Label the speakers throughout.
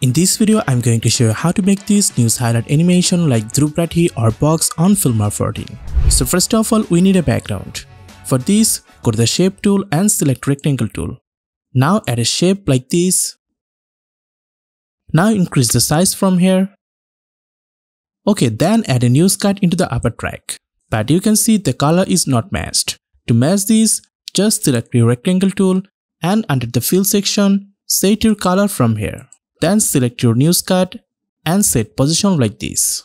Speaker 1: In this video, I'm going to show you how to make this news highlight animation like Dhruv Rathee or Vox on Filmora 14. So first of all, we need a background. For this, go to the shape tool and select rectangle tool. Now add a shape like this. Now increase the size from here. Okay, then add a news cut into the upper track. But you can see the color is not matched. To match this, just select your rectangle tool and under the fill section, set your color from here. Then select your news cut and set position like this.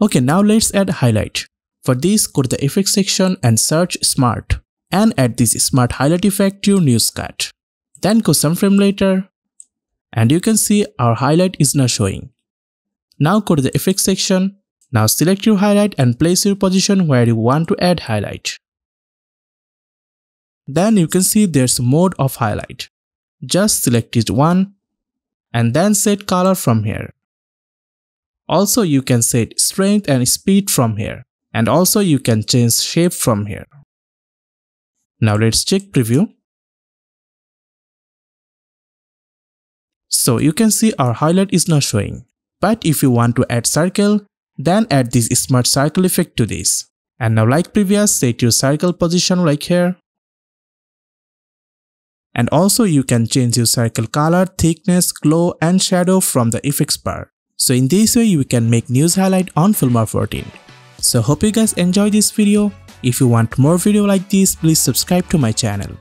Speaker 1: Okay, now let's add highlight. For this, go to the effects section and search smart and add this smart highlight effect to your news cut. Then go some frame later and you can see our highlight is now showing. Now go to the effects section. Now select your highlight and place your position where you want to add highlight. Then you can see there's mode of highlight. Just select it one and then set color from here. Also you can set strength and speed from here and also you can change shape from here. Now let's check preview. So you can see our highlight is not showing. But if you want to add circle, then add this smart circle effect to this. And now like previous, set your circle position like here and also you can change your circle color, thickness, glow and shadow from the effects bar. So in this way you can make news highlight on Filmora 14. So hope you guys enjoy this video. If you want more video like this, please subscribe to my channel.